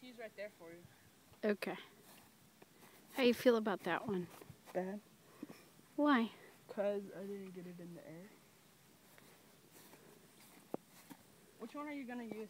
He's right there for you. Okay. How you feel about that one? Bad. Why? Because I didn't get it in the air. Which one are you going to use?